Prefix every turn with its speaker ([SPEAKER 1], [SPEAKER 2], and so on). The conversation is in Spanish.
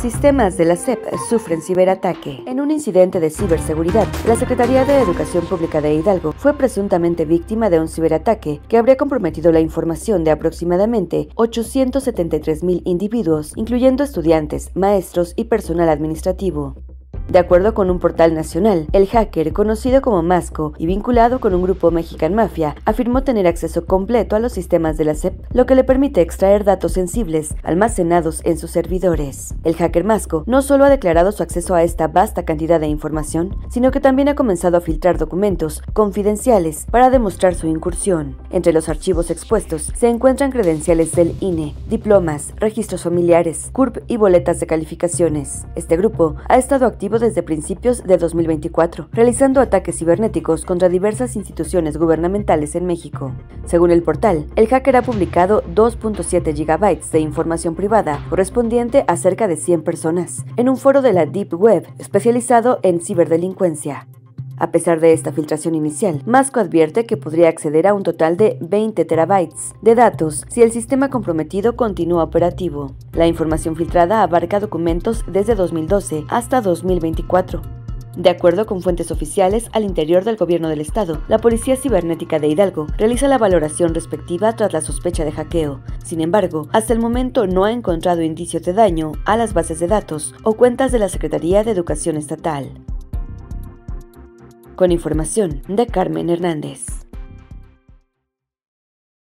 [SPEAKER 1] Sistemas de la SEP sufren ciberataque. En un incidente de ciberseguridad, la Secretaría de Educación Pública de Hidalgo fue presuntamente víctima de un ciberataque que habría comprometido la información de aproximadamente 873 mil individuos, incluyendo estudiantes, maestros y personal administrativo. De acuerdo con un portal nacional, el hacker, conocido como Masco y vinculado con un grupo Mexican Mafia, afirmó tener acceso completo a los sistemas de la SEP, lo que le permite extraer datos sensibles almacenados en sus servidores. El hacker Masco no solo ha declarado su acceso a esta vasta cantidad de información, sino que también ha comenzado a filtrar documentos confidenciales para demostrar su incursión. Entre los archivos expuestos se encuentran credenciales del INE, diplomas, registros familiares, CURP y boletas de calificaciones. Este grupo ha estado activo desde principios de 2024, realizando ataques cibernéticos contra diversas instituciones gubernamentales en México. Según el portal, el hacker ha publicado 2.7 GB de información privada correspondiente a cerca de 100 personas en un foro de la Deep Web especializado en ciberdelincuencia. A pesar de esta filtración inicial, Masco advierte que podría acceder a un total de 20 terabytes de datos si el sistema comprometido continúa operativo. La información filtrada abarca documentos desde 2012 hasta 2024. De acuerdo con fuentes oficiales al interior del gobierno del estado, la Policía Cibernética de Hidalgo realiza la valoración respectiva tras la sospecha de hackeo. Sin embargo, hasta el momento no ha encontrado indicios de daño a las bases de datos o cuentas de la Secretaría de Educación Estatal con información de Carmen Hernández.